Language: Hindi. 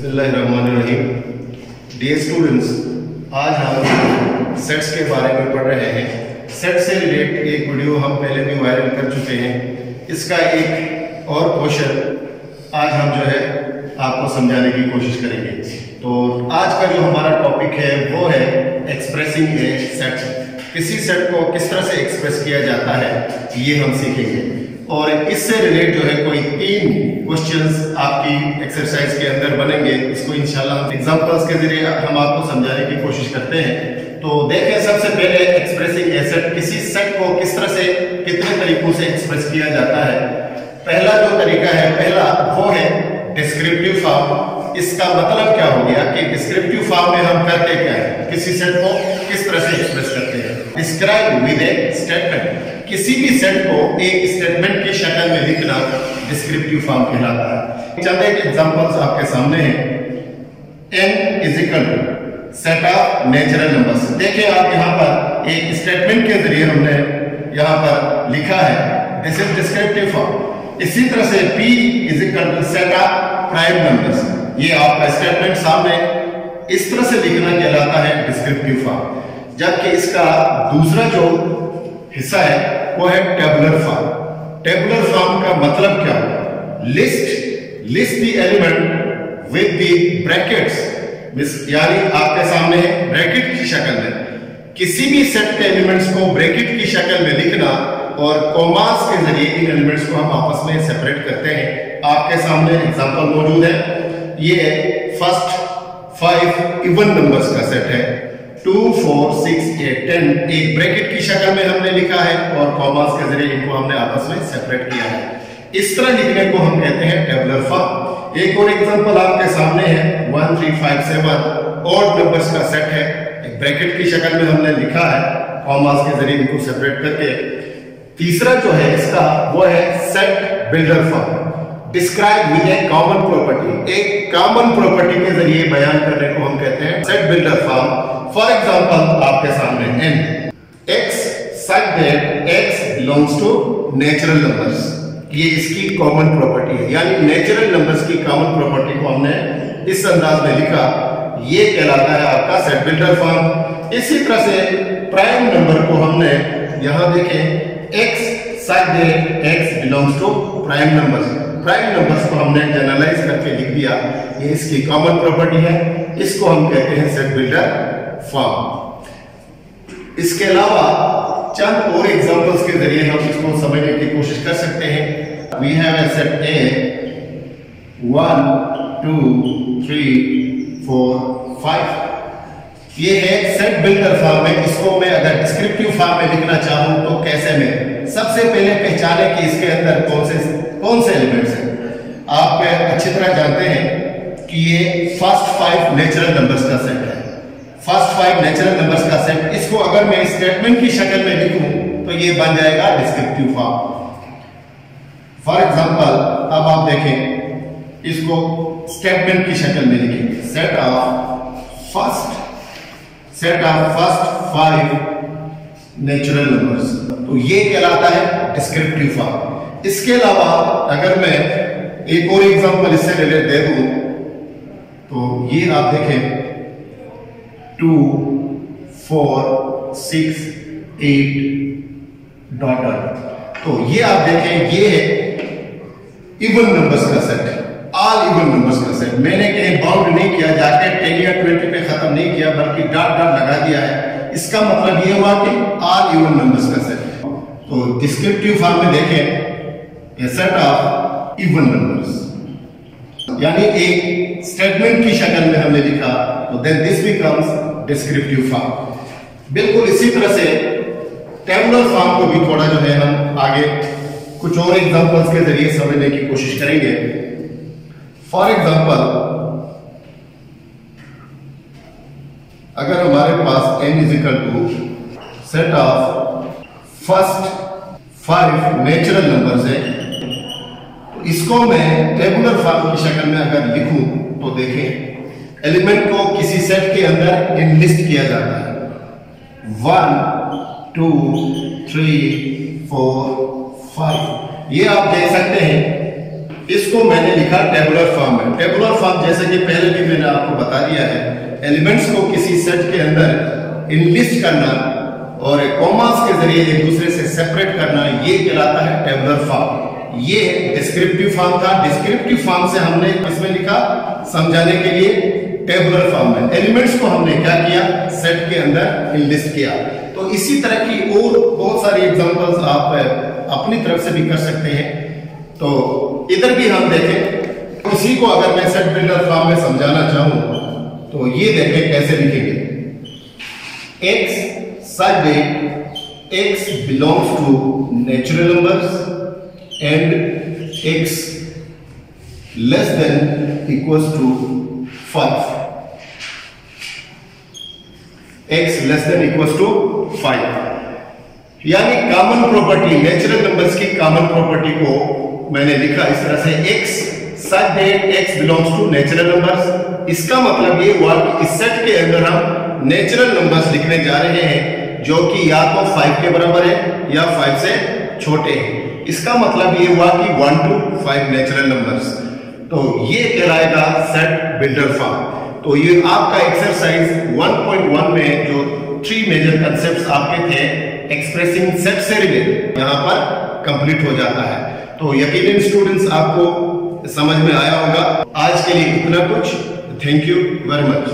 बिस्मिल्लाहिर्रहमानिर्रहीम। डियर स्टूडेंट्स आज हम सेट्स के बारे में पढ़ रहे हैं। सेट से रिलेटेड एक वीडियो हम पहले भी वायरल कर चुके हैं। इसका एक और क्वेश्चन आज हम जो है आपको समझाने की कोशिश करेंगे। तो आज का जो हमारा टॉपिक है, वो है एक्सप्रेसिंग ए सेट किसी सेट को किस तरह से एक्सप्रेस किया जाता है, ये हम सीखेंगे। और इससे रिलेट जो है कोई तीन क्वेश्चन आपकी एक्सरसाइज के अंदर बनेंगे। इसको इंशाल्लाह एग्जांपल्स के ज़रिए हम आपको समझाने की कोशिश करते हैं। तो देखें सबसे पहले एक्सप्रेसिंग एसेट किसी सेट को किस तरह से, कितने तरीकों से एक्सप्रेस किया जाता है। पहला जो तरीका है, पहला वो है डिस्क्रिप्टिव फॉर्म इसका मतलब क्या हो गया कि डिस्क्रिप्टिव फॉर्म में हम करते क्या है? किसी सेट को किस तरह से एक्सप्रेस करते हैं? डिस्क्राइब विद ए स्टेटमेंट किसी भी सेट को एक स्टेटमेंट की शक्ल में लिखना डिस्क्रिप्टिव फॉर्म कहलाता है। चंद एक एग्जांपल्स आपके सामने हैं। N is equal to set of natural numbers देखिए आप यहाँ पर एक स्टेटमेंट के ज़रिए हमने यहाँ पर लिखा है। दिस इज़ डिस्क्रिप्टिव फॉर्म इसी तरह से p is equal to set of prime numbers ये आपका स्टेटमेंट सामने इस तरह से लिखना कहलाता है डिस्क्रिप्टिव फॉर्म जबकि इसका दूसरा जो हिस्सा है, वो है टेबुलर फॉर्म टेबुलर फॉर्म का मतलब क्या है? List list the element with the brackets यानी आपके सामने ब्रैकेट की शक्ल में किसी भी सेट के एलिमेंट्स को ब्रैकेट की शक्ल में लिखना और कॉमास के ज़रिए इन एलिमेंट्स को हम आपस में सेपरेट करते हैं। आपके सामने एग्जांपल मौजूद है। ये फ़र्स्ट फाइव इवन नंबर्स का सेट है। Two four six eight ten एक ब्रैकेट की शक्ल में हमने लिखा है और कॉमर्स के ज़रिए इनको हमने आपस में सेपरेट किया है। इस तरह लिखने को हम कहते हैं टेबलर फॉर्म एक और एग्जांपल आपके सामने है। One three five seven odd numbers का सेट है। एक ब्रैकेट की शक्ल में हमने लिखा है। कॉमर्स के ज़रिए इनको सेपरेट करके तीसरा जो है इसका, वो है set builder form describe with a common property एक कॉमन प्रॉपर्टी के ज़रिए बयान करने को हम कहते हैं set builder form for example आपके सामने N x such that x belongs to natural numbers ये इसकी कॉमन प्रॉपर्टी है. यानी नेचुरल नंबर्स की कॉमन प्रॉपर्टी को हमने इस अंदाज में लिखा, ये कहलाता है आपका सेट बिल्डर फॉर्म इसी तरह से प्राइम नंबर को हमने यहाँ देखें x such that x belongs to prime numbers prime numbers को हमने जनरलाइज करके लिख दिया। ये इसकी कॉमन प्रॉपर्टी है। इसको हम कहते हैं सेट बिल्डर फॉर्म इसके अलावा चंद और एग्जांपल्स के ज़रिए हम इसको समझने की कोशिश कर सकते हैं। We have a set A one two three four five ये है सेट बिल्डर फॉर्म में, इसको मैं अगर डिस्क्रिप्टिव फॉर्म में लिखना चाहूँ तो कैसे में? सबसे पहले पहचाने कि इसके अंदर कौन से कौन से एलिमेंट्स हैं। आप अच्छी तरह जानते हैं कि ये फ़र्स्ट फाइव नेचुरल नंबर्स का सेट है। फ़र्स्ट फाइव नेचुरल नंबर्स का सेट इसको अगर मैं स्टेटमेंट की शक्ल में लिखूं तो ये बन जाएगा डिस्क्रिप्टिव फॉर्म फॉर एग्ज़ाम्पल अब आप देखें, इसको स्टेटमेंट की शक्ल में लिखेंगे set of first set of first five natural numbers तो ये कहलाता है डिस्क्रिप्टिव फॉर्म इसके अलावा अगर मैं एक और एग्जांपल इससे रिलेटेड दे दूँ तो ये आप देखें। टू फोर सिक्स एट डॉटर तो ये आप देखें, ये इवन नंबर्स का सेट ऑल इवन नंबर्स मैंने कहीं बाउंड नहीं किया, जाके टेन या ट्वेंटी पे खत्म नहीं किया, बल्कि डॉट डॉट लगा दिया है। इसका मतलब ये हुआ कि ऑल इवन नंबर्स तो डिस्क्रिप्टिव फॉर्म में देखें a set of even numbers यानी एक स्टेटमेंट की शक्ल में हमने लिखा तो then this becomes descriptive form बिल्कुल इसी तरह से टेबुलर फॉर्म को भी थोड़ा जो है हम आगे कुछ और एग्जांपल्स के ज़रिए समझने की कोशिश करेंगे। फॉर एग्ज़ाम्पल अगर हमारे पास n is equal to set of first five natural numbers है तो इसको मैं टेबुलर फॉर्म की शक्ल में अगर लिखूं तो देखें एलिमेंट को किसी सेट के अंदर इनलिस्ट किया जाता है। One two three four five ये आप देख सकते हैं इसको मैंने लिखा टेबुलर फॉर्म में। टेबुलर फॉर्म जैसे कि पहले भी मैंने आपको बता दिया है एलिमेंट्स को किसी सेट के अंदर इनलिस्ट करना और कॉमास के ज़रिए एक दूसरे से सेपरेट करना, ये कहलाता है टेबुलर फॉर्म ये डिस्क्रिप्टिव फॉर्म था। डिस्क्रिप्टिव फॉर्म से हमने किसमें लिखा, समझाने के लिए टेबुलर फॉर्म में। एलिमेंट्स को हमने क्या किया? सेट के अंदर लिस्ट किया। तो इसी तरह की और बहुत सारी एग्जांपल्स आप अपनी तरफ़ से भी कर सकते हैं। तो इधर भी हम देखें, उसी को अगर मैं सेट बिल्डर फॉर्म में समझाना चाहूँ तो ये देखें कैसे लिखेंगे। X such x belongs to natural numbers and x less than equals to 5 x less than equals to 5 यानी कॉमन प्रॉपर्टी नेचुरल नंबर्स की कॉमन प्रॉपर्टी को मैंने लिखा इस तरह से, x such that x belongs to natural numbers इसका मतलब ये हुआ कि इस सेट के अंदर हम नेचुरल नंबर्स लिखने जा रहे हैं, जो कि या तो 5 के बराबर है या 5 से छोटे हैं। इसका मतलब ये हुआ कि one two five natural numbers तो ये कहलाएगा सेट बिल्डर फॉर्म तो ये आपका एक्सरसाइज 1.1 में जो थ्री मेजर कंसेप्ट आपके थे एक्सप्रेसिंग सेट से रिलेटेड यहाँ पर कंप्लीट हो जाता है। तो यकीन स्टूडेंट्स आपको समझ में आया होगा। आज के लिए इतना कुछ। Thank you very much